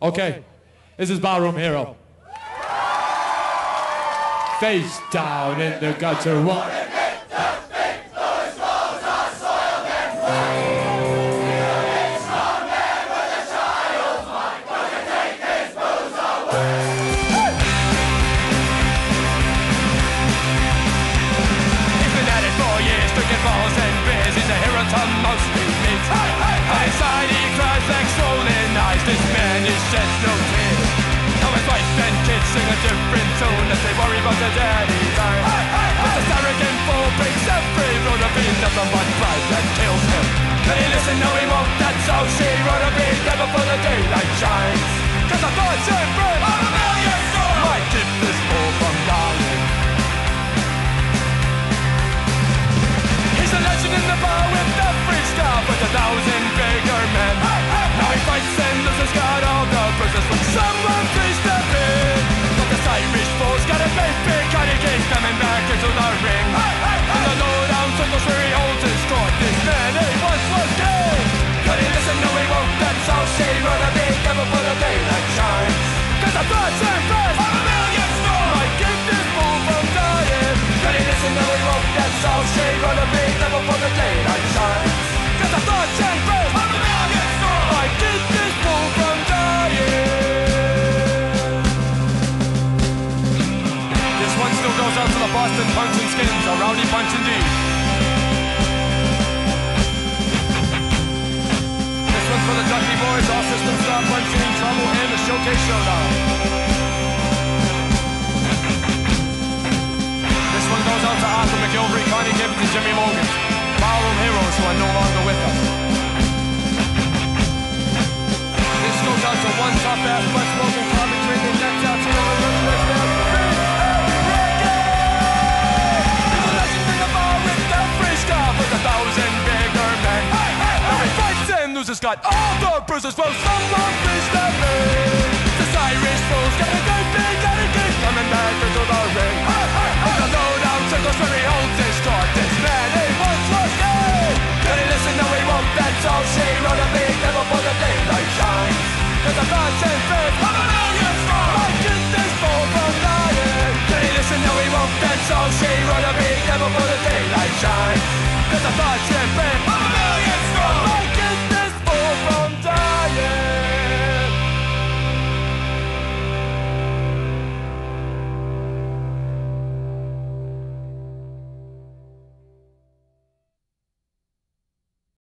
Okay. This is Barroom Hero. Face down in the gutter, what across the dirty line. Hey, hey, hey. Mr. Sarrakin Four breaks every road of being nothing but pride that kills him. Then he listen? No, he won't. That's how she wrote a beat never for the daylight shines. Cause I thought soon friend of a million souls might keep this fool from dying. He's a legend in the bar with every star, but a thousand. Watch it! Showdown, Trouble, and the Showcase Showdown. This one goes out to Arthur McGilvery, Connie Gibbs, and Jimmy Morgan. bruises got all the bruises from someone please the ring. This Irish fool's got a good thing, got a good coming back into the ring. Hey, hey, hey. And the lowdown circles where he holds his court. This man he once was gay. Can he listen? No, he won't. That's oh, all she wrote a big devil for the daylight shines. There's a passing I'm a million stars. I is this fool from dying. Can he listen? No, he won't. That's oh, all she wrote a big devil for the daylight shines. There's a passing